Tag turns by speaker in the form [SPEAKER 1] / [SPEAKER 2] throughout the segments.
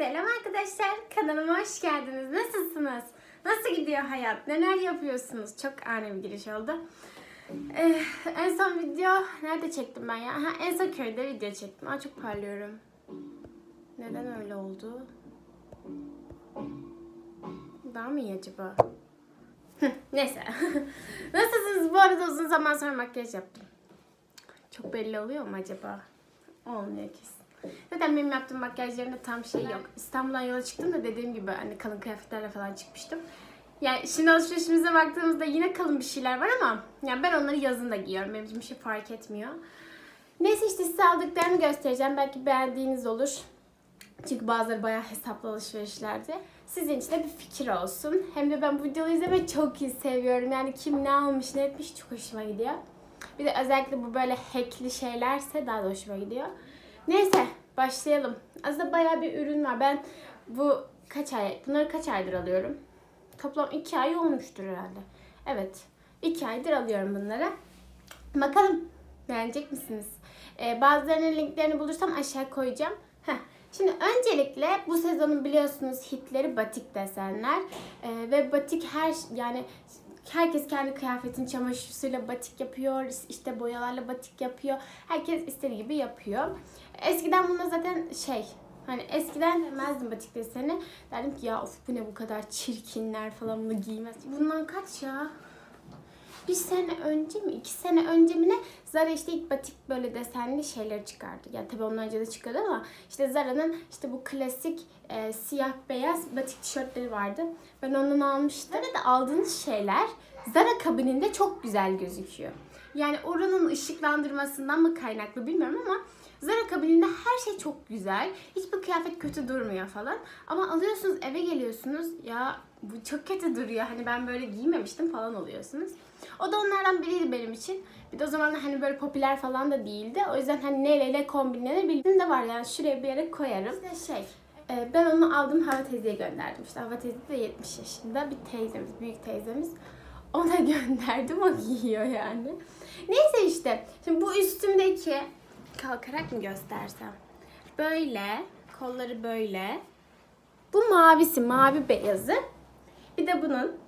[SPEAKER 1] Selam arkadaşlar, kanalıma hoş geldiniz. Nasılsınız? Nasıl gidiyor hayat? Neler yapıyorsunuz? Çok ani bir giriş oldu. Ee, en son video nerede çektim ben ya? Ha, en son köyde video çektim. Aa, çok parlıyorum. Neden öyle oldu? Daha mı iyi acaba? Neyse. Nasılsınız? Bu arada uzun zaman sonra makyaj yaptım. Çok belli oluyor mu acaba? Olmuyor kesin. Zaten benim yaptığım makyajlarında tam şey yok. İstanbul'dan yola çıktım da dediğim gibi hani kalın kıyafetlerle falan çıkmıştım. Yani şimdi alışverişimize baktığımızda yine kalın bir şeyler var ama yani ben onları yazın da giyiyorum. Benim için bir şey fark etmiyor. Neyse işte size aldıklarımı göstereceğim. Belki beğendiğiniz olur. Çünkü bazıları bayağı hesaplı alışverişlerdi. Sizin için de bir fikir olsun. Hem de ben bu videoyu izlemeyi çok iyi seviyorum. Yani kim ne almış ne etmiş çok hoşuma gidiyor. Bir de özellikle bu böyle hackli şeylerse daha da hoşuma gidiyor. Neyse başlayalım. Aslında bayağı bir ürün var. Ben bu kaç ay, bunları kaç aydır alıyorum? Toplam iki ay olmuştur herhalde. Evet. iki aydır alıyorum bunları. Bakalım beğenecek misiniz? Ee, bazılarının linklerini bulursam aşağı koyacağım. Heh. Şimdi öncelikle bu sezonun biliyorsunuz hitleri batik desenler. Ee, ve batik her yani herkes kendi kıyafetini çamaşır suyuyla batik yapıyor. işte boyalarla batik yapıyor. Herkes istediği gibi yapıyor. Eskiden bunlar zaten şey Hani eskiden demezdim batik deseni. Derdim ki ya of bu ne bu kadar çirkinler falan bunu giymez. Bundan kaç ya? Bir sene önce mi? iki sene önce mi ne? Zara işte ilk batik böyle desenli şeyleri çıkardı. Ya tabii ondan önce de çıkardı ama işte Zara'nın işte bu klasik e, siyah beyaz batik tişörtleri vardı. Ben ondan almıştım. Zara'da aldığınız şeyler Zara kabininde çok güzel gözüküyor. Yani oranın ışıklandırmasından mı kaynaklı bilmiyorum ama Zara kabininde her şey çok güzel. Hiçbir kıyafet kötü durmuyor falan. Ama alıyorsunuz eve geliyorsunuz ya bu çok kötü duruyor. Hani ben böyle giymemiştim falan oluyorsunuz. O da onlardan biriydi benim için. Bir de o zaman hani böyle popüler falan da değildi. O yüzden hani neyle kombinlenir bildiğim de var. Yani şuraya bir yere koyarım. İşte şey e, ben onu aldım Hava teyzeye gönderdim. İşte Hava teyze de 70 yaşında bir teyzemiz, büyük teyzemiz. Ona gönderdim o giyiyor yani. Neyse işte. Şimdi bu üstümdeki kalkarak mı göstersem? Böyle. Kolları böyle. Bu mavisi. Mavi beyazı. Bir de bunun.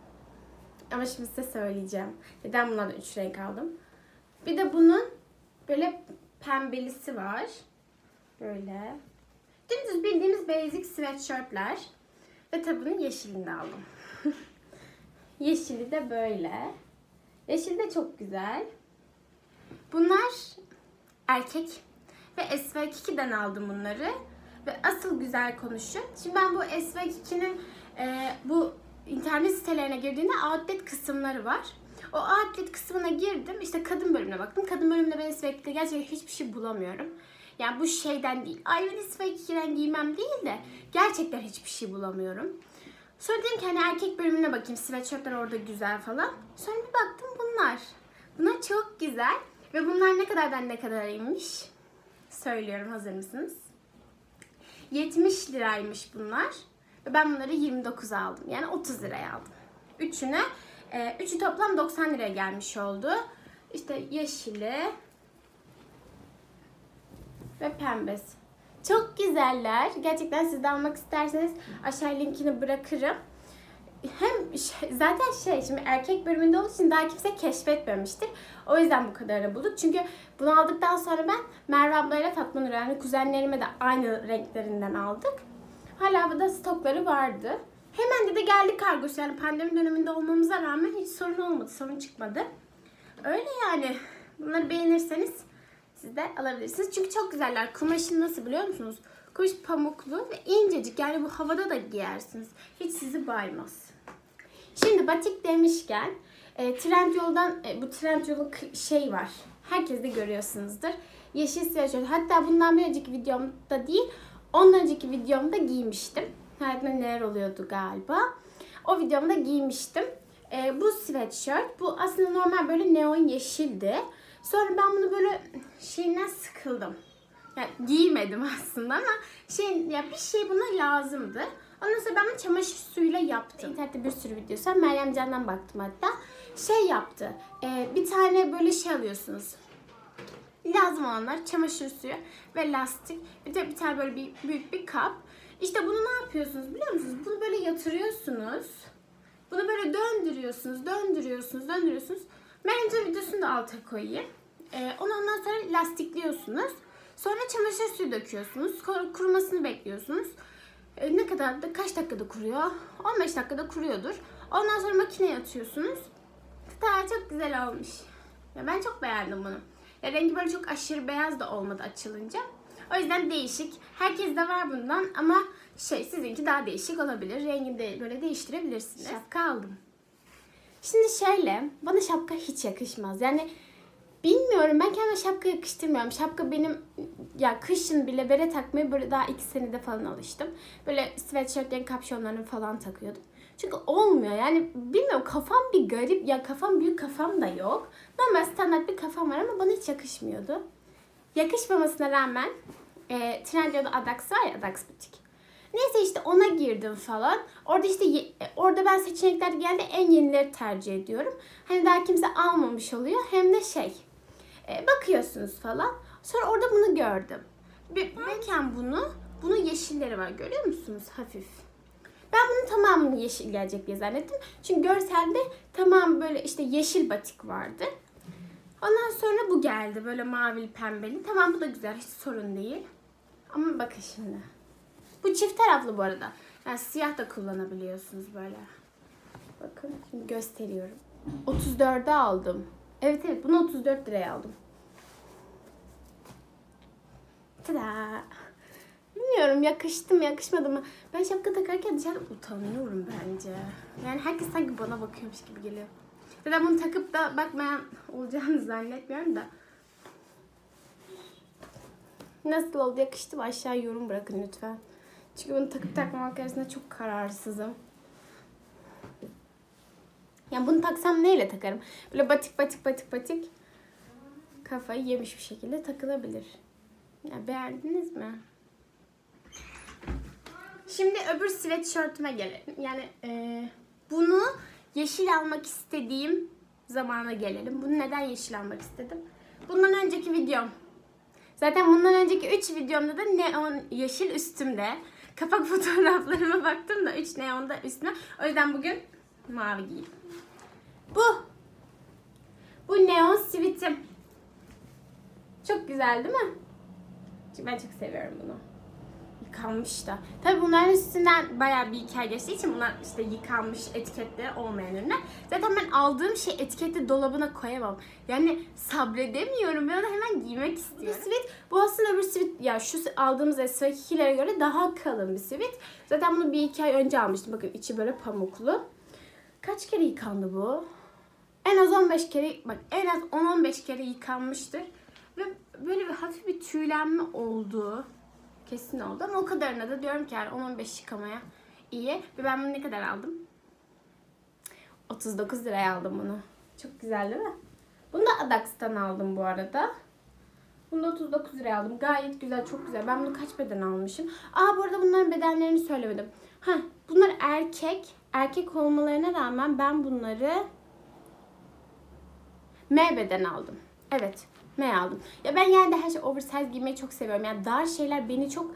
[SPEAKER 1] Ama şimdi size söyleyeceğim. Neden bunlardan üç renk aldım? Bir de bunun böyle pembelisi var. Böyle. Dümdüz bildiğimiz basic sweatshirtler. Ve tabi bunun yeşilini aldım. Yeşili de böyle. Yeşil de çok güzel. Bunlar erkek ve SV2'den aldım bunları. Ve asıl güzel konuşun. Şimdi ben bu SV2'nin e, bu internet sitelerine girdiğinde outlet kısımları var. O outlet kısmına girdim. İşte kadın bölümüne baktım. Kadın bölümünde ben SV2'de gerçekten hiçbir şey bulamıyorum. Yani bu şeyden değil. Ay ben SV2'den giymem değil de gerçekten hiçbir şey bulamıyorum. Sonra dedim ki hani erkek bölümüne bakayım. Sweatshirtler orada güzel falan. Sonra bir baktım bunlar. Bunlar çok güzel. Ve bunlar ne kadardan ne kadarıymış? Söylüyorum hazır mısınız? 70 liraymış bunlar. Ve ben bunları 29 aldım. Yani 30 liraya aldım. Üçüne, e, üçü toplam 90 liraya gelmiş oldu. İşte yeşili ve pembesi. Çok güzeller. Gerçekten siz de almak isterseniz aşağı linkini bırakırım. Hem şey, zaten şey şimdi erkek bölümünde olduğu için daha kimse keşfetmemiştir. O yüzden bu kadarını bulduk. Çünkü bunu aldıktan sonra ben Merve ablayla Fatma Nur yani kuzenlerime de aynı renklerinden aldık. Hala burada stokları vardı. Hemen de, de geldi kargosu yani pandemi döneminde olmamıza rağmen hiç sorun olmadı, sorun çıkmadı. Öyle yani. Bunları beğenirseniz siz de alabilirsiniz. Çünkü çok güzeller. Kumaşı nasıl biliyor musunuz? Kumaş pamuklu ve incecik. Yani bu havada da giyersiniz. Hiç sizi baymaz. Şimdi batik demişken e, Trendyol'dan e, bu Trendyol'un şey var. Herkes de görüyorsunuzdur. Yeşil sweatshirt. Hatta bundan bir önceki videomda değil, ondan önceki videomda giymiştim. Hayatımda neler oluyordu galiba. O videomda giymiştim. E, bu sweatshirt, bu aslında normal böyle neon yeşildi. Sonra ben bunu böyle şeyinden sıkıldım. Yani giymedim aslında ama şey ya bir şey buna lazımdı. Ondan sonra ben bunu çamaşır suyuyla yaptım. İnternette bir sürü videosu var. Meryem Can'dan baktım hatta. Şey yaptı. E, bir tane böyle şey alıyorsunuz. Lazım olanlar çamaşır suyu ve lastik. Bir de bir tane böyle bir büyük bir kap. İşte bunu ne yapıyorsunuz biliyor musunuz? Bunu böyle yatırıyorsunuz. Bunu böyle döndürüyorsunuz, döndürüyorsunuz, döndürüyorsunuz. Ben YouTube videosunu da alta koyayım. Ee, onu ondan sonra lastikliyorsunuz. Sonra çamaşır suyu döküyorsunuz. Kur- Kurumasını bekliyorsunuz. Ee, ne kadar da kaç dakikada kuruyor? 15 dakikada kuruyordur. Ondan sonra makineye atıyorsunuz. Daha çok güzel olmuş. Ya ben çok beğendim bunu. Ya rengi böyle çok aşırı beyaz da olmadı açılınca. O yüzden değişik. Herkes de var bundan ama şey sizinki daha değişik olabilir. Rengini de böyle değiştirebilirsiniz. Şapka aldım. Şimdi şöyle bana şapka hiç yakışmaz. Yani bilmiyorum ben kendime şapka yakıştırmıyorum. Şapka benim ya kışın bile bere takmaya böyle daha iki senede falan alıştım. Böyle sweatshirtlerin kapşonlarını falan takıyordum. Çünkü olmuyor yani bilmiyorum kafam bir garip ya kafam büyük kafam da yok. Normal standart bir kafam var ama bana hiç yakışmıyordu. Yakışmamasına rağmen e, Trendyol'da Adax var ya Adax Butik. Neyse işte ona girdim falan. Orada işte e, orada ben seçenekler geldi en yenileri tercih ediyorum. Hani daha kimse almamış oluyor. Hem de şey e, bakıyorsunuz falan. Sonra orada bunu gördüm. Belki bunu bunun yeşilleri var görüyor musunuz hafif. Ben bunun tamamını yeşil gelecek diye zannettim. Çünkü görselde tamam böyle işte yeşil batik vardı. Ondan sonra bu geldi böyle mavili pembeli. Tamam bu da güzel hiç sorun değil. Ama bakın şimdi. Bu çift taraflı bu arada. Yani siyah da kullanabiliyorsunuz böyle. Bakın şimdi gösteriyorum. 34'e aldım. Evet evet bunu 34 liraya aldım. Tada. Bilmiyorum yakıştı mı yakışmadı mı? Ben şapka takarken dışarıda utanıyorum bence. Yani herkes sanki bana bakıyormuş gibi geliyor. Zaten bunu takıp da bakmayan olacağını zannetmiyorum da. Nasıl oldu yakıştı mı aşağı yorum bırakın lütfen. Çünkü bunu takıp takmamak arasında çok kararsızım. Yani bunu taksam neyle takarım? Böyle batik batik batik batik kafayı yemiş bir şekilde takılabilir. Ya beğendiniz mi? Şimdi öbür sweatshirt'üme gelelim. Yani e, bunu yeşil almak istediğim zamana gelelim. Bunu neden yeşil almak istedim? Bundan önceki videom. Zaten bundan önceki 3 videomda da neon yeşil üstümde. Kapak fotoğraflarıma baktım da 3 neon da üstüne. O yüzden bugün mavi giyeyim. Bu. Bu neon sivitim. Çok güzel değil mi? Çünkü ben çok seviyorum bunu. Yıkanmış da. Tabi bunların üstünden bayağı bir hikaye geçtiği için bunlar işte yıkanmış etiketleri olmayan ürünler. Zaten ben aldığım şey etiketli dolabına koyamam. Yani sabredemiyorum. Ben onu hemen giymek istiyorum. Bu sivit, bu aslında öbür sivit, ya şu aldığımız S2'lere göre daha kalın bir sivit. Zaten bunu bir iki ay önce almıştım. Bakın içi böyle pamuklu. Kaç kere yıkandı bu? En az 15 kere, bak en az 10-15 kere yıkanmıştır. Ve böyle bir hafif bir tüylenme oldu. Kesin oldu ama o kadarına da diyorum ki yani 10-15 yıkamaya iyi. Ve ben bunu ne kadar aldım? 39 liraya aldım bunu. Çok güzel değil mi? Bunu da Adax'tan aldım bu arada. Bunu da 39 liraya aldım. Gayet güzel, çok güzel. Ben bunu kaç beden almışım? Aa bu arada bunların bedenlerini söylemedim. Ha, bunlar erkek. Erkek olmalarına rağmen ben bunları M beden aldım. Evet. M aldım. Ya ben yani de her şey oversize giymeyi çok seviyorum. Yani dar şeyler beni çok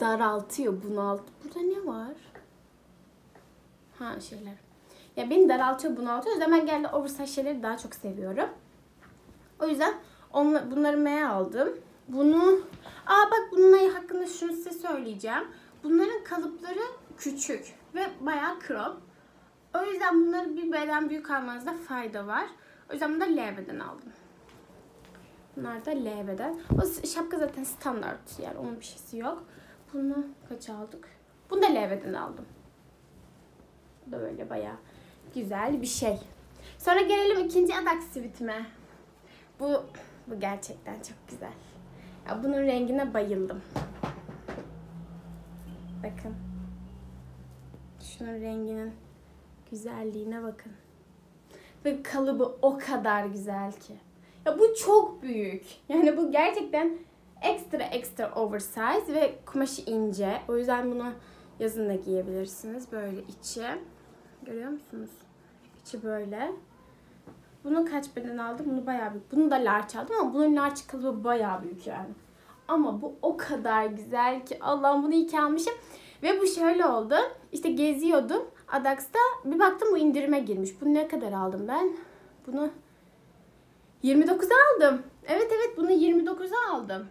[SPEAKER 1] daraltıyor, bunalt. Burada ne var? Ha şeyler. Ya beni daraltıyor, bunaltıyor. O yüzden ben genelde oversize şeyleri daha çok seviyorum. O yüzden onla, bunları M aldım. Bunu... Aa bak bununla hakkında şunu size söyleyeceğim. Bunların kalıpları küçük ve bayağı crop. O yüzden bunları bir beden büyük almanızda fayda var. O yüzden bunları L beden aldım. Bunlar da L beden. O şapka zaten standart yani onun bir şeysi yok. Bunu kaç aldık? Bunu da L beden aldım. Bu da böyle bayağı güzel bir şey. Sonra gelelim ikinci adak sivitime. Bu, bu gerçekten çok güzel. Ya bunun rengine bayıldım. Bakın. Şunun renginin güzelliğine bakın. Ve kalıbı o kadar güzel ki. Ya bu çok büyük. Yani bu gerçekten ekstra ekstra oversize ve kumaşı ince. O yüzden bunu yazın da giyebilirsiniz. Böyle içi. Görüyor musunuz? İçi böyle. Bunu kaç beden aldım? Bunu bayağı büyük. Bunu da large aldım ama bunun large kalıbı bayağı büyük yani. Ama bu o kadar güzel ki Allah'ım bunu iyi ki almışım. Ve bu şöyle oldu. İşte geziyordum Adax'ta. Bir baktım bu indirime girmiş. Bunu ne kadar aldım ben? Bunu 29'a aldım. Evet evet bunu 29'a aldım.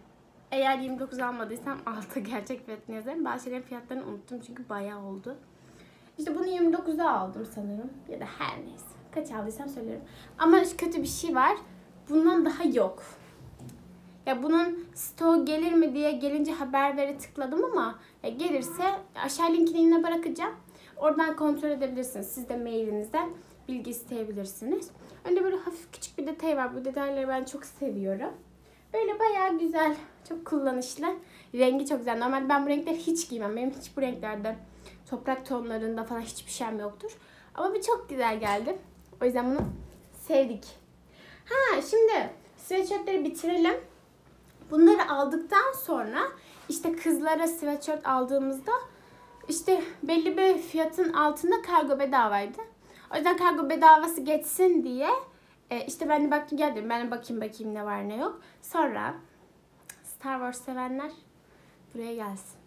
[SPEAKER 1] Eğer 29 almadıysam altı gerçek fiyatını yazarım. Bazı şeylerin fiyatlarını unuttum çünkü bayağı oldu. İşte bunu 29'a aldım sanırım. Ya da her neyse. Kaç aldıysam söylerim. Ama kötü bir şey var. Bundan daha yok. Ya bunun stoğu gelir mi diye gelince haber veri tıkladım ama gelirse aşağı linkini yine bırakacağım. Oradan kontrol edebilirsiniz. Siz de mailinizden bilgi isteyebilirsiniz. Önde böyle hafif küçük bir detay var. Bu detayları ben çok seviyorum. Böyle bayağı güzel. Çok kullanışlı. Rengi çok güzel. Normalde ben bu renkleri hiç giymem. Benim hiç bu renklerde toprak tonlarında falan hiçbir şeyim yoktur. Ama bu çok güzel geldi. O yüzden bunu sevdik. Ha şimdi sweatshirtleri bitirelim. Bunları aldıktan sonra işte kızlara sweatshirt aldığımızda işte belli bir fiyatın altında kargo bedavaydı. O yüzden kargo bedavası geçsin diye e, işte ben de baktım geldim ben de bakayım bakayım ne var ne yok. Sonra Star Wars sevenler buraya gelsin.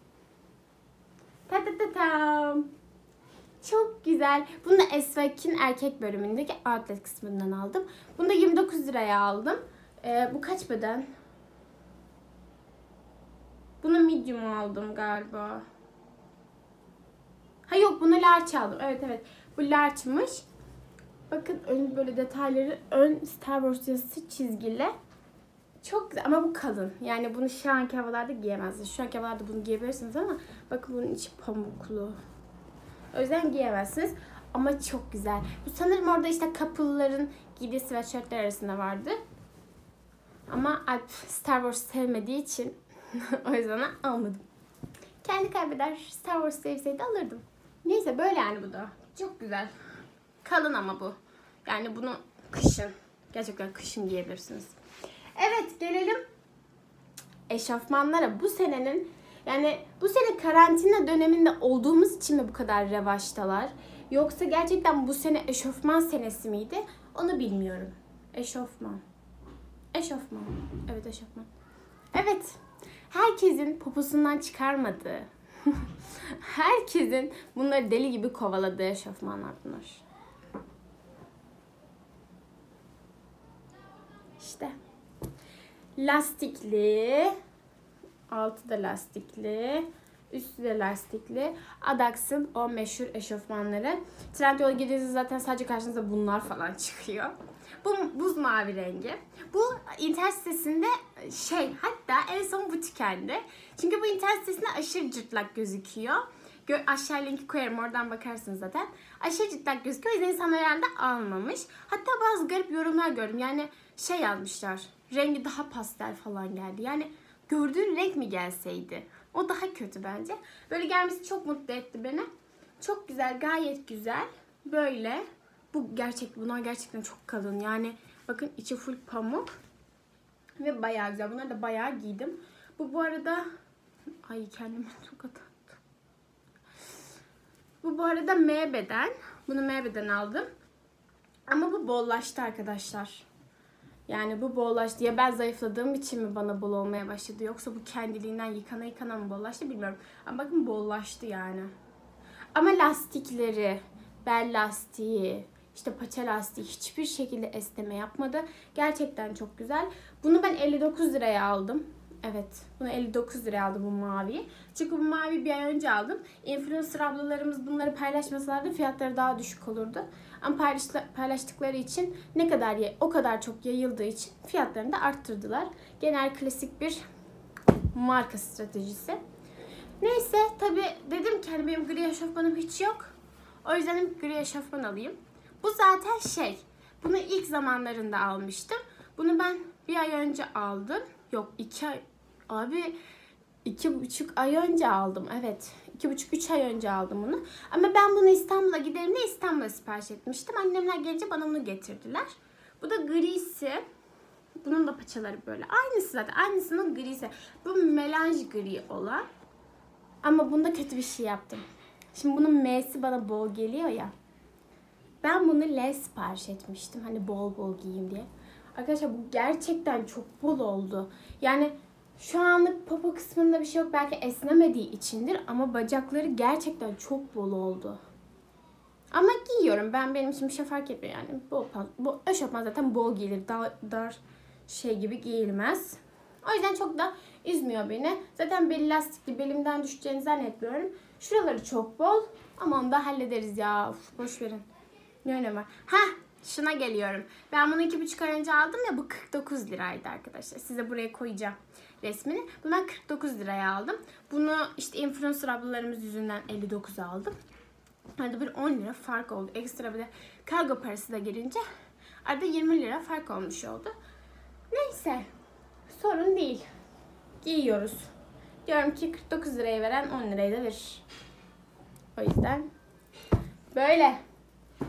[SPEAKER 1] Ta ta ta tam. Çok güzel. Bunu da erkek bölümündeki outlet kısmından aldım. Bunu da 29 liraya aldım. Ee, bu kaç beden? Bunu medium aldım galiba. Ha yok bunu large aldım. Evet evet. Bu large'mış. Bakın ön böyle detayları ön Star Wars yazısı çizgili. Çok güzel ama bu kalın. Yani bunu şu anki havalarda giyemezsiniz. Şu anki havalarda bunu giyebilirsiniz ama bakın bunun içi pamuklu. O yüzden giyemezsiniz. Ama çok güzel. Bu sanırım orada işte couple'ların giydiği sweatshirtler arasında vardı. Ama Alp Star Wars sevmediği için o yüzden almadım. Kendi kaybeder Star Wars sevseydi alırdım. Neyse böyle yani bu da. Çok güzel. Kalın ama bu. Yani bunu kışın. Gerçekten kışın giyebilirsiniz. Evet gelelim eşofmanlara. Bu senenin yani bu sene karantina döneminde olduğumuz için mi bu kadar revaçtalar? Yoksa gerçekten bu sene eşofman senesi miydi? Onu bilmiyorum. Eşofman. Eşofman. Evet eşofman. Evet. Herkesin poposundan çıkarmadığı, herkesin bunları deli gibi kovaladığı eşofmanlar bunlar. İşte. Lastikli. Altı da lastikli. Üstü de lastikli. Adax'ın o meşhur eşofmanları. Trendyol'a girdiğinizde zaten sadece karşınıza bunlar falan çıkıyor. Bu buz mavi rengi. Bu internet sitesinde şey hatta en son bu tükendi. Çünkü bu internet sitesinde aşırı cırtlak gözüküyor. Gö aşağı linki koyarım oradan bakarsınız zaten. Aşırı cırtlak gözüküyor. O yüzden insanlar herhalde almamış. Hatta bazı garip yorumlar gördüm. Yani şey yazmışlar. Rengi daha pastel falan geldi. Yani gördüğün renk mi gelseydi? O daha kötü bence. Böyle gelmesi çok mutlu etti beni. Çok güzel, gayet güzel. Böyle. Bu gerçek, bunlar gerçekten çok kalın. Yani bakın içi full pamuk. Ve bayağı güzel. Bunları da bayağı giydim. Bu bu arada... Ay kendime çok atattım. Bu bu arada M beden. Bunu M beden aldım. Ama bu bollaştı arkadaşlar. Yani bu bollaştı. Ya ben zayıfladığım için mi bana bol olmaya başladı yoksa bu kendiliğinden yıkana yıkana mı bollaştı bilmiyorum. Ama bakın bollaştı yani. Ama lastikleri, bel lastiği, işte paça lastiği hiçbir şekilde esneme yapmadı. Gerçekten çok güzel. Bunu ben 59 liraya aldım. Evet. Bunu 59 liraya aldım bu maviyi. Çünkü bu mavi bir ay önce aldım. Influencer ablalarımız bunları paylaşmasalardı fiyatları daha düşük olurdu. Ama paylaştıkları için ne kadar o kadar çok yayıldığı için fiyatlarını da arttırdılar. Genel klasik bir marka stratejisi. Neyse tabi dedim ki hani benim gri eşofmanım hiç yok. O yüzden gri eşofman alayım. Bu zaten şey. Bunu ilk zamanlarında almıştım. Bunu ben bir ay önce aldım. Yok iki ay. Abi iki buçuk ay önce aldım. Evet. iki buçuk üç ay önce aldım bunu. Ama ben bunu İstanbul'a giderim de İstanbul'a sipariş etmiştim. Annemler gelince bana bunu getirdiler. Bu da grisi. Bunun da paçaları böyle. Aynısı zaten. Aynısının grisi. Bu melanj gri olan. Ama bunda kötü bir şey yaptım. Şimdi bunun M'si bana bol geliyor ya. Ben bunu L sipariş etmiştim. Hani bol bol giyeyim diye. Arkadaşlar bu gerçekten çok bol oldu. Yani Şu anlık popo kısmında bir şey yok. Belki esnemediği içindir ama bacakları gerçekten çok bol oldu. Ama giyiyorum. Ben benim için bir şey fark etmiyor yani. Bol, bol eşofman zaten bol giyilir. Dar, dar şey gibi giyilmez. O yüzden çok da üzmüyor beni. Zaten beli lastikli belimden düşeceğini zannetmiyorum. Şuraları çok bol ama onu da hallederiz ya. Uf, boş verin. Ne önemi var? Hah şuna geliyorum. Ben bunu iki buçuk ay önce aldım ya bu 49 liraydı arkadaşlar. Size buraya koyacağım resmini. Bunu ben 49 liraya aldım. Bunu işte influencer ablalarımız yüzünden 59 aldım. Arada bir 10 lira fark oldu. Ekstra bir de kargo parası da gelince arada 20 lira fark olmuş oldu. Neyse sorun değil. Giyiyoruz. Diyorum ki 49 liraya veren 10 lirayı da verir. O yüzden böyle.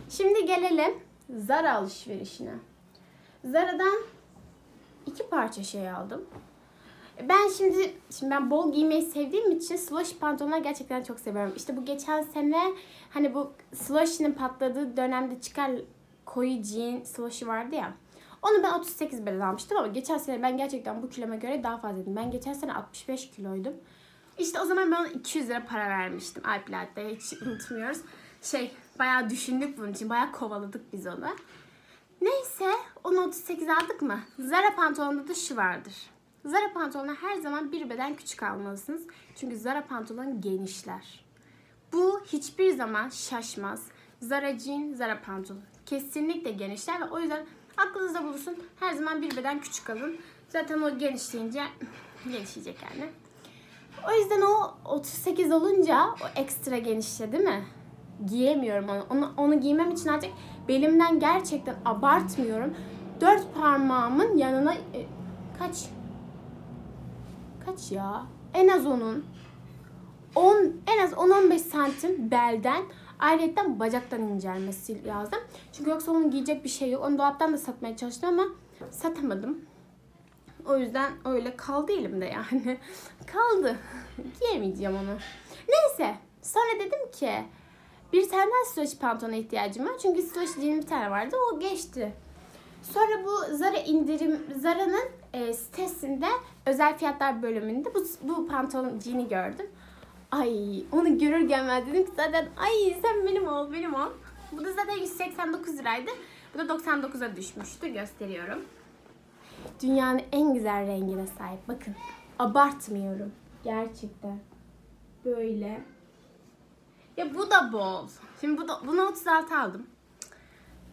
[SPEAKER 1] Şimdi gelelim Zara alışverişine. Zara'dan iki parça şey aldım. Ben şimdi şimdi ben bol giymeyi sevdiğim için slush pantolonlar gerçekten çok seviyorum. İşte bu geçen sene hani bu slush'ın patladığı dönemde çıkan koyu jean slush'ı vardı ya. Onu ben 38 beden almıştım ama geçen sene ben gerçekten bu kiloma göre daha fazlaydım. Ben geçen sene 65 kiloydum. İşte o zaman ben ona 200 lira para vermiştim Alplat'ta hiç unutmuyoruz. Şey bayağı düşündük bunun için bayağı kovaladık biz onu. Neyse onu 38 aldık mı? Zara pantolonunda da şu vardır. Zara pantolona her zaman bir beden küçük almalısınız. Çünkü Zara pantolon genişler. Bu hiçbir zaman şaşmaz. Zara jean, Zara pantolon. Kesinlikle genişler ve o yüzden aklınızda bulunsun. Her zaman bir beden küçük alın. Zaten o genişleyince genişleyecek yani. O yüzden o 38 olunca o ekstra genişle değil mi? Giyemiyorum onu. Onu, onu giymem için artık belimden gerçekten abartmıyorum. Dört parmağımın yanına e, kaç? Kaç ya? En az onun 10 en az 10-15 santim belden ayrıca bacaktan incelmesi lazım. Çünkü yoksa onun giyecek bir şey yok. Onu dolaptan da satmaya çalıştım ama satamadım. O yüzden öyle kaldı elimde yani. kaldı. Giyemeyeceğim onu. Neyse. Sonra dedim ki bir tane daha slush pantolona ihtiyacım var. Çünkü jean bir tane vardı. O geçti. Sonra bu Zara indirim Zara'nın e, sitesinde özel fiyatlar bölümünde bu, bu pantolon jean'i gördüm. Ay onu görür gelmez dedim ki zaten ay sen benim ol benim ol. Bu da zaten 189 liraydı. Bu da 99'a düşmüştü gösteriyorum. Dünyanın en güzel rengine sahip. Bakın abartmıyorum. Gerçekten. Böyle. Ya bu da bol. Şimdi bu da, bunu 36 aldım.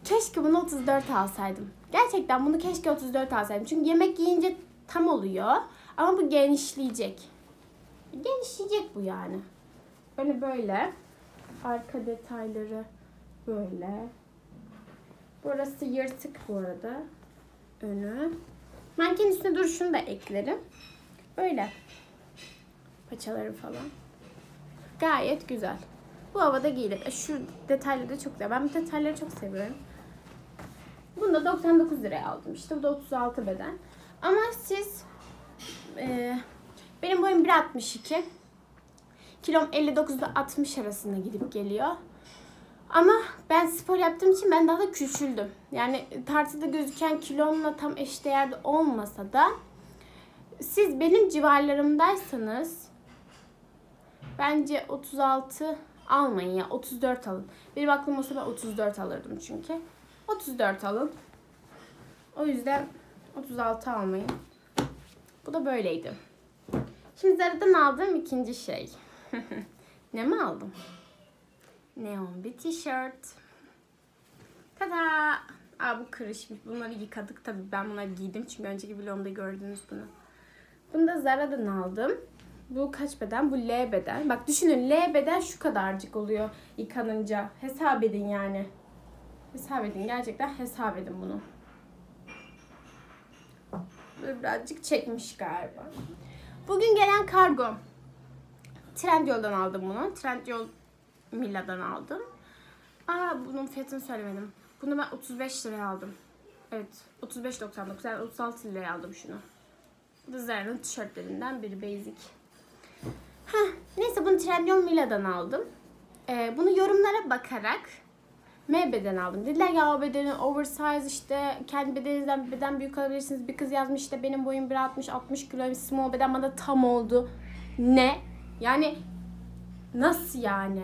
[SPEAKER 1] Keşke bunu 34 alsaydım. Gerçekten bunu keşke 34 alsaydım. Çünkü yemek yiyince tam oluyor. Ama bu genişleyecek. Genişleyecek bu yani. Böyle böyle. Arka detayları böyle. Burası yırtık bu arada. Önü. Manken üstüne duruşunu da eklerim. Böyle. Paçaları falan. Gayet güzel. Bu havada giyilir. E, Şu detayları da çok güzel. Ben bu detayları çok seviyorum. Bunu da 99 liraya aldım işte. Bu da 36 beden. Ama siz e, benim boyum 1.62. Kilom 59'da 60 arasında gidip geliyor. Ama ben spor yaptığım için ben daha da küçüldüm. Yani tartıda gözüken kilomla tam eşdeğerde olmasa da siz benim civarlarımdaysanız bence 36 almayın ya 34 alın. Benim aklım olsa ben 34 alırdım çünkü. 34 alın. O yüzden 36 almayın. Bu da böyleydi. Şimdi Zara'dan aldığım ikinci şey. ne mi aldım? Neon bir tişört. Tada! Aa bu kırışmış. Bunları yıkadık tabii. Ben bunları giydim çünkü önceki vlogumda gördünüz bunu. Bunu da Zara'dan aldım. Bu kaç beden? Bu L beden. Bak düşünün L beden şu kadarcık oluyor yıkanınca. Hesap edin yani. Hesap edin. Gerçekten hesap edin bunu. Böyle birazcık çekmiş galiba. Bugün gelen kargo. Trendyol'dan aldım bunu. Trendyol Mila'dan aldım. Aa bunun fiyatını söylemedim. Bunu ben 35 liraya aldım. Evet 35.99 yani 36 liraya aldım şunu. Zara'nın tişörtlerinden biri basic. Heh, neyse bunu Trendyol Mila'dan aldım. Ee, bunu yorumlara bakarak M beden aldım. Dediler ya o bedeni oversize işte kendi bedeninizden beden büyük alabilirsiniz. Bir kız yazmış işte benim boyum 1.60 60 kilo small beden bana tam oldu. Ne? Yani nasıl yani?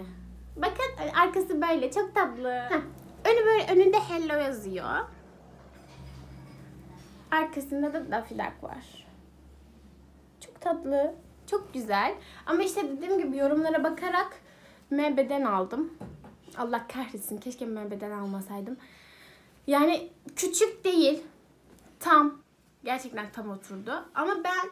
[SPEAKER 1] Bakın arkası böyle çok tatlı. Heh. Önü böyle önünde hello yazıyor. Arkasında da Daffy Duck var. Çok tatlı. Çok güzel. Ama işte dediğim gibi yorumlara bakarak M beden aldım. Allah kahretsin. Keşke M beden almasaydım. Yani küçük değil. Tam. Gerçekten tam oturdu. Ama ben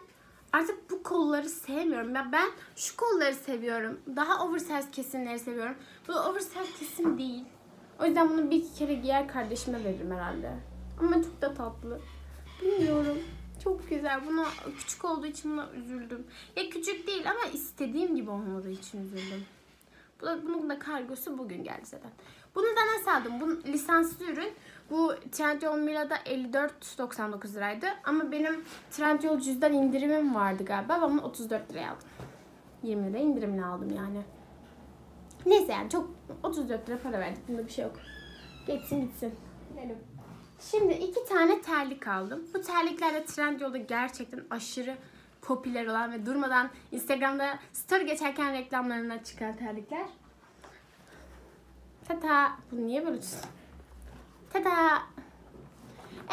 [SPEAKER 1] artık bu kolları sevmiyorum. Ya ben şu kolları seviyorum. Daha oversize kesimleri seviyorum. Bu oversize kesim değil. O yüzden bunu bir iki kere giyer kardeşime veririm herhalde. Ama çok da tatlı. Bilmiyorum. Çok güzel. Buna küçük olduğu için buna üzüldüm. Ya küçük değil ama istediğim gibi olmadığı için üzüldüm. Bu da, bunun da kargosu bugün geldi zaten. Bunu da nasıl aldım? Bu lisanslı ürün. Bu Trendyol Mila'da 54.99 liraydı. Ama benim Trendyol cüzdan indirimim vardı galiba. Ben bunu 34 liraya aldım. 20 lira indirimle aldım yani. Neyse yani çok 34 lira para verdik. Bunda bir şey yok. Geçsin gitsin. Gidelim. Şimdi iki tane terlik aldım. Bu terlikler de Trendyol'da gerçekten aşırı popüler olan ve durmadan Instagram'da story geçerken reklamlarına çıkan terlikler. Tata. Bu niye böyle? Tada.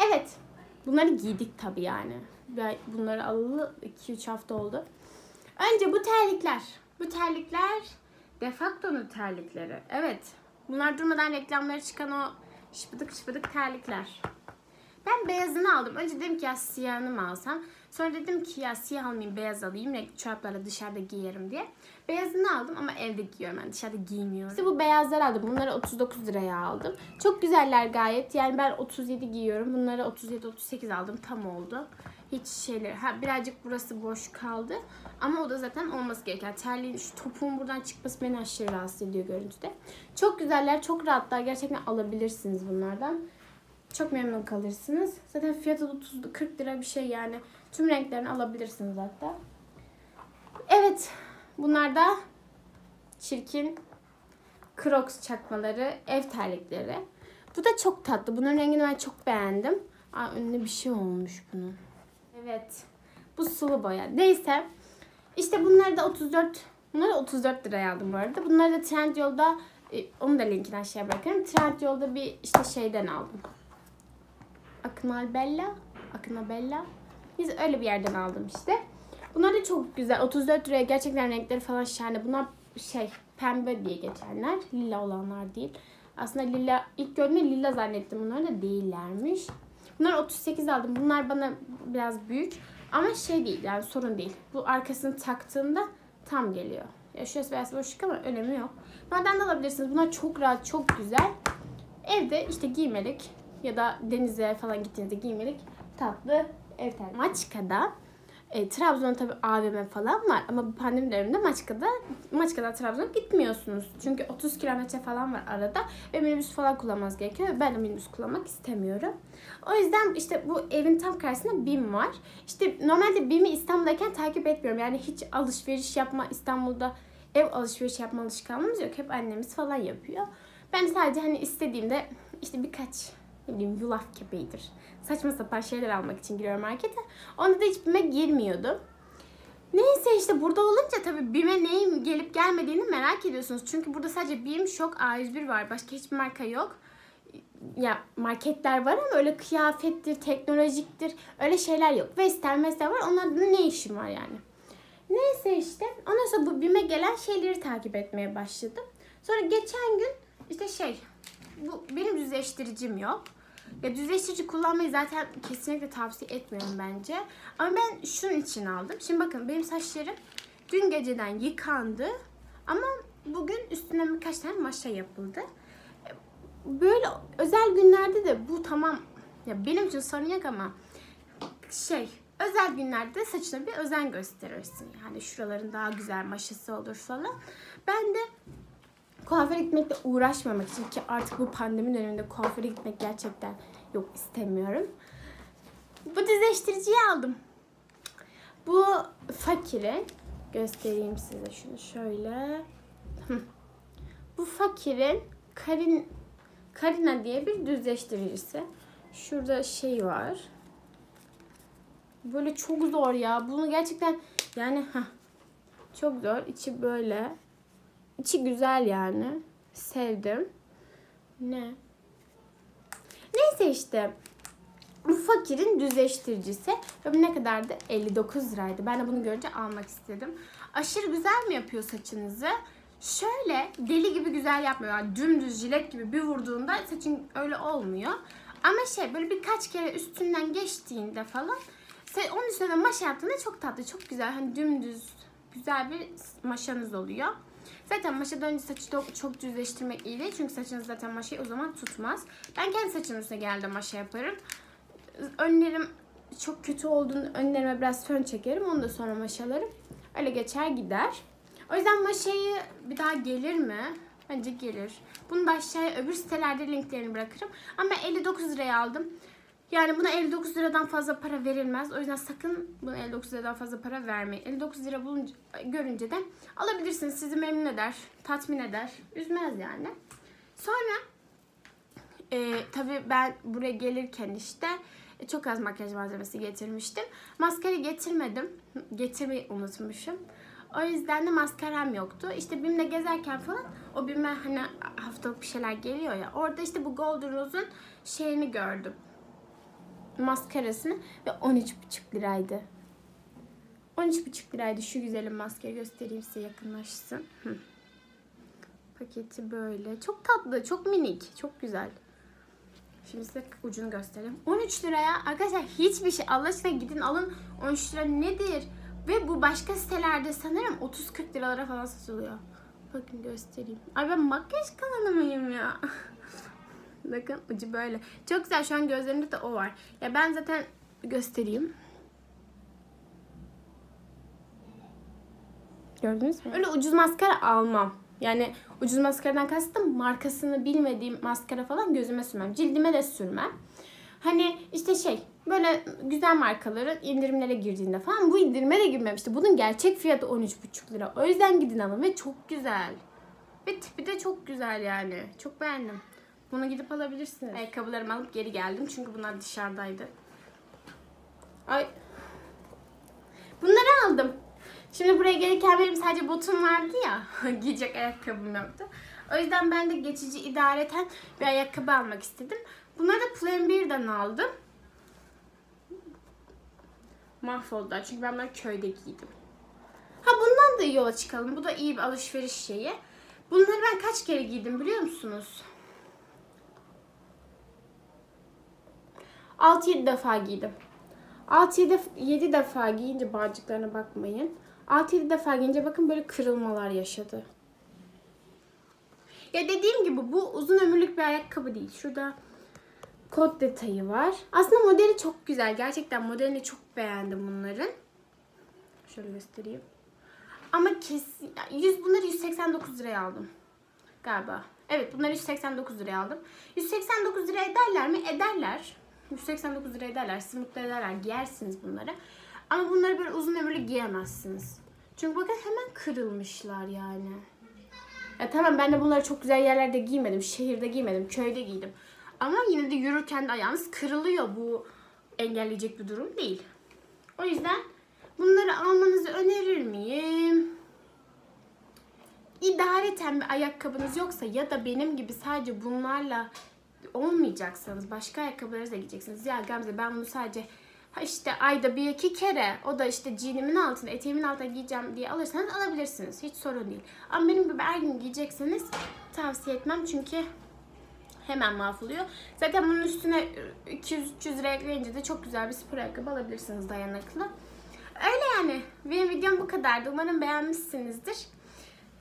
[SPEAKER 1] Evet. Bunları giydik tabii yani. Bunları alalı 2-3 hafta oldu. Önce bu terlikler. Bu terlikler Defacto'nun terlikleri. Evet. Bunlar durmadan reklamları çıkan o şıpıdık şıpıdık terlikler. Ben beyazını aldım. Önce dedim ki ya siyahını mı alsam? Sonra dedim ki ya siyah almayayım beyaz alayım. Renkli çoraplarla dışarıda giyerim diye. Beyazını aldım ama evde giyiyorum. Yani dışarıda giymiyorum. İşte bu beyazları aldım. Bunları 39 liraya aldım. Çok güzeller gayet. Yani ben 37 giyiyorum. Bunları 37-38 aldım. Tam oldu. Hiç şeyler. Ha birazcık burası boş kaldı. Ama o da zaten olması gereken. Terliğin şu topuğun buradan çıkması beni aşırı rahatsız ediyor görüntüde. Çok güzeller. Çok rahatlar. Gerçekten alabilirsiniz bunlardan. Çok memnun kalırsınız. Zaten fiyatı da 30 40 lira bir şey yani. Tüm renklerini alabilirsiniz hatta. Evet. Bunlar da çirkin Crocs çakmaları, ev terlikleri. Bu da çok tatlı. Bunun rengini ben çok beğendim. Aa, önüne bir şey olmuş bunun. Evet. Bu sulu boya. Neyse. İşte bunları da 34 Bunları 34 liraya aldım bu arada. Bunları da Trendyol'da e, onu da linkini aşağıya bırakırım. Trendyol'da bir işte şeyden aldım. Akınal Bella. Akına Bella. Biz öyle bir yerden aldım işte. Bunlar da çok güzel. 34 liraya gerçekten renkleri falan şahane. Bunlar şey pembe diye geçenler. Lila olanlar değil. Aslında lila ilk gördüğümde lila zannettim. Bunlar da değillermiş. Bunlar 38 aldım. Bunlar bana biraz büyük. Ama şey değil yani sorun değil. Bu arkasını taktığında tam geliyor. Ya şurası biraz boşluk ama önemi yok. Bunlardan da alabilirsiniz. Bunlar çok rahat, çok güzel. Evde işte giymelik ya da denize falan gittiğinizde giymelik tatlı ev terliği. E, Trabzon tabi AVM falan var ama bu pandemi döneminde Maçka'da Maçka'dan Trabzon'a gitmiyorsunuz. Çünkü 30 kilometre falan var arada ve minibüs falan kullanmanız gerekiyor. Ben de minibüs kullanmak istemiyorum. O yüzden işte bu evin tam karşısında BİM var. İşte normalde BİM'i İstanbul'dayken takip etmiyorum. Yani hiç alışveriş yapma İstanbul'da ev alışveriş yapma alışkanlığımız yok. Hep annemiz falan yapıyor. Ben sadece hani istediğimde işte birkaç ne bileyim yulaf kepeğidir. Saçma sapan şeyler almak için giriyorum markete. Onda da hiç BİM'e girmiyordum. Neyse işte burada olunca tabii BİM'e neyin gelip gelmediğini merak ediyorsunuz. Çünkü burada sadece BİM, Şok, A101 var. Başka hiçbir marka yok. Ya marketler var ama öyle kıyafettir, teknolojiktir öyle şeyler yok. Western mesela var. Onlarda da ne işim var yani. Neyse işte. Ondan sonra bu BİM'e gelen şeyleri takip etmeye başladım. Sonra geçen gün işte şey bu benim düzleştiricim yok. Ya düzleştirici kullanmayı zaten kesinlikle tavsiye etmiyorum bence. Ama ben şunun için aldım. Şimdi bakın benim saçlarım dün geceden yıkandı. Ama bugün üstüne birkaç tane maşa yapıldı. Böyle özel günlerde de bu tamam ya benim için sorun yok ama şey özel günlerde saçına bir özen gösterirsin. Yani şuraların daha güzel maşası olur falan. Ben de kuaföre gitmekle uğraşmamak için ki artık bu pandemi döneminde kuaföre gitmek gerçekten yok istemiyorum. Bu düzleştiriciyi aldım. Bu fakirin göstereyim size şunu şöyle. Bu fakirin Karin Karina diye bir düzleştiricisi. Şurada şey var. Böyle çok zor ya. Bunu gerçekten yani ha çok zor. İçi böyle. İçi güzel yani. Sevdim. Ne? Neyse işte. Bu fakirin düzleştiricisi. Ve bu ne kadardı? 59 liraydı. Ben de bunu görünce almak istedim. Aşırı güzel mi yapıyor saçınızı? Şöyle deli gibi güzel yapmıyor. Yani dümdüz jilet gibi bir vurduğunda saçın öyle olmuyor. Ama şey böyle birkaç kere üstünden geçtiğinde falan onun üstüne de maşa yaptığında çok tatlı, çok güzel. Hani dümdüz güzel bir maşanız oluyor. Zaten maşadan önce saçı çok, çok düzleştirmek iyi değil. Çünkü saçınız zaten maşayı o zaman tutmaz. Ben kendi saçımın üstüne geldi maşa yaparım. Önlerim çok kötü olduğunu önlerime biraz fön çekerim. Onu da sonra maşalarım. Öyle geçer gider. O yüzden maşayı bir daha gelir mi? Bence gelir. Bunu da aşağıya öbür sitelerde linklerini bırakırım. Ama ben 59 liraya aldım. Yani buna 59 liradan fazla para verilmez. O yüzden sakın buna 59 liradan fazla para vermeyin. 59 lira bulunca, görünce de alabilirsiniz. Sizi memnun eder, tatmin eder. Üzmez yani. Sonra e, tabii ben buraya gelirken işte e, çok az makyaj malzemesi getirmiştim. Maskara getirmedim. Getirmeyi unutmuşum. O yüzden de maskaram yoktu. İşte BİM'de gezerken falan o BİM'e hani haftalık bir şeyler geliyor ya. Orada işte bu Golden Rose'un şeyini gördüm. Maskarasını ve 13,5 liraydı. 13,5 liraydı. Şu güzelim maskeyi göstereyim size yakınlaşsın. Hı. Paketi böyle. Çok tatlı, çok minik, çok güzel. Şimdi size ucunu göstereyim. 13 liraya arkadaşlar hiçbir şey Allah aşkına gidin alın 13 lira nedir? Ve bu başka sitelerde sanırım 30-40 liralara falan satılıyor. Bakın göstereyim. Ay ben makyaj kanalı mıyım ya? Bakın ucu böyle. Çok güzel şu an gözlerimde de o var. Ya ben zaten göstereyim. Gördünüz mü? Öyle ucuz maskara almam. Yani ucuz maskaradan kastım markasını bilmediğim maskara falan gözüme sürmem. Cildime de sürmem. Hani işte şey böyle güzel markaların indirimlere girdiğinde falan bu indirime de girmemişti. Bunun gerçek fiyatı 13,5 lira. O yüzden gidin alın ve çok güzel. Ve tipi de çok güzel yani. Çok beğendim. Bunu gidip alabilirsiniz. Ayakkabılarımı alıp geri geldim çünkü bunlar dışarıdaydı. Ay. Bunları aldım. Şimdi buraya gelirken benim sadece botum vardı ya. Giyecek ayakkabım yoktu. O yüzden ben de geçici idareten bir ayakkabı almak istedim. Bunları da Pull&Bear'dan aldım. Mahvoldular çünkü ben bunları köyde giydim. Ha bundan da yola çıkalım. Bu da iyi bir alışveriş şeyi. Bunları ben kaç kere giydim biliyor musunuz? 6-7 defa giydim. 6-7 defa giyince bağcıklarına bakmayın. 6-7 defa giyince bakın böyle kırılmalar yaşadı. Ya dediğim gibi bu uzun ömürlük bir ayakkabı değil. Şurada kot detayı var. Aslında modeli çok güzel. Gerçekten modelini çok beğendim bunların. Şöyle göstereyim. Ama kesin 100 bunları 189 liraya aldım. Galiba. Evet bunları 189 liraya aldım. 189 liraya ederler mi? Ederler. 189 lira ederler. Sizi mutlu ederler. Giyersiniz bunları. Ama bunları böyle uzun ömürlü giyemezsiniz. Çünkü bakın hemen kırılmışlar yani. Ya tamam ben de bunları çok güzel yerlerde giymedim. Şehirde giymedim. Köyde giydim. Ama yine de yürürken de ayağınız kırılıyor. Bu engelleyecek bir durum değil. O yüzden bunları almanızı önerir miyim? İdareten bir ayakkabınız yoksa ya da benim gibi sadece bunlarla olmayacaksanız başka ayakkabıları da giyeceksiniz. Ya Gamze ben bunu sadece işte ayda bir iki kere o da işte jeanimin altına eteğimin altına giyeceğim diye alırsanız alabilirsiniz. Hiç sorun değil. Ama benim gibi her gün giyecekseniz tavsiye etmem çünkü hemen mahvoluyor. Zaten bunun üstüne 200-300 lira ekleyince de çok güzel bir spor ayakkabı alabilirsiniz dayanıklı. Öyle yani. Benim videom bu kadardı. Umarım beğenmişsinizdir.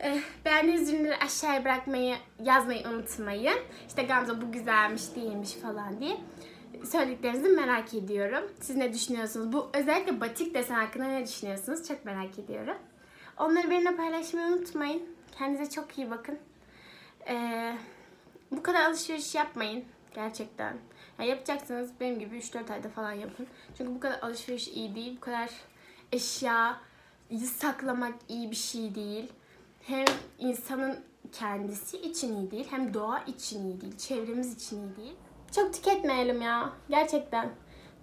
[SPEAKER 1] Ee, beğendiğiniz ürünleri aşağıya bırakmayı, yazmayı unutmayın. İşte Gamze bu güzelmiş, değilmiş falan diye. Söylediklerinizi merak ediyorum. Siz ne düşünüyorsunuz? Bu özellikle batik desen hakkında ne düşünüyorsunuz? Çok merak ediyorum. Onları benimle paylaşmayı unutmayın. Kendinize çok iyi bakın. Ee, bu kadar alışveriş yapmayın. Gerçekten. Yani yapacaksanız benim gibi 3-4 ayda falan yapın. Çünkü bu kadar alışveriş iyi değil. Bu kadar eşya saklamak iyi bir şey değil hem insanın kendisi için iyi değil hem doğa için iyi değil, çevremiz için iyi değil. Çok tüketmeyelim ya gerçekten.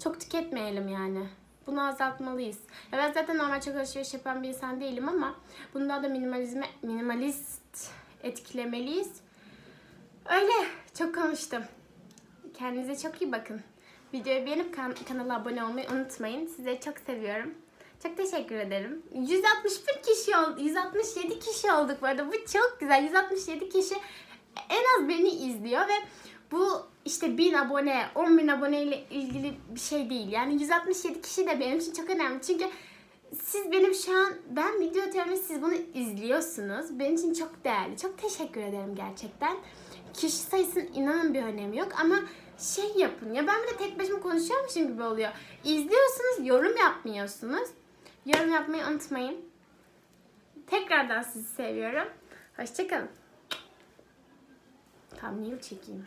[SPEAKER 1] Çok tüketmeyelim yani. Bunu azaltmalıyız. Ya ben zaten normal çok alışveriş yapan bir insan değilim ama bundan da minimalizme, minimalist etkilemeliyiz. Öyle çok konuştum. Kendinize çok iyi bakın. Videoyu beğenip kan- kanala abone olmayı unutmayın. Sizleri çok seviyorum. Çok teşekkür ederim. 161 kişi oldu. 167 kişi olduk bu arada. Bu çok güzel. 167 kişi en az beni izliyor ve bu işte 1000 abone, 10 bin abone ile ilgili bir şey değil. Yani 167 kişi de benim için çok önemli. Çünkü siz benim şu an ben video atıyorum siz bunu izliyorsunuz. Benim için çok değerli. Çok teşekkür ederim gerçekten. Kişi sayısının inanın bir önemi yok ama şey yapın ya ben bile tek başıma konuşuyormuşum gibi oluyor. İzliyorsunuz, yorum yapmıyorsunuz. Yorum yapmayı unutmayın. Tekrardan sizi seviyorum. Hoşçakalın. Thumbnail çekeyim.